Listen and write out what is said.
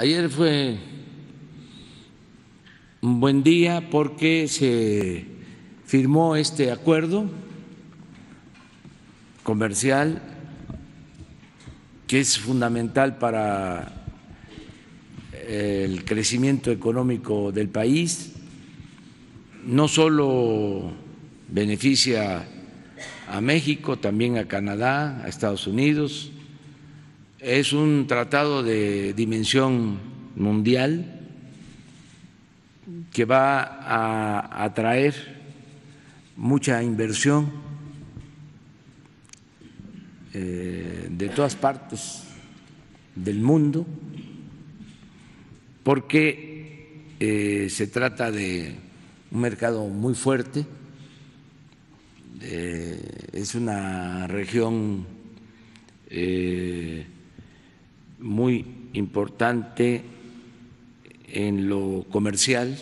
ayer fue un buen día porque se firmó este acuerdo comercial que es fundamental para el crecimiento económico del país, no solo beneficia a México, también a Canadá, a Estados Unidos, es un tratado de dimensión mundial que va a atraer mucha inversión eh, de todas partes del mundo, porque eh, se trata de un mercado muy fuerte, eh, es una región muy importante en lo comercial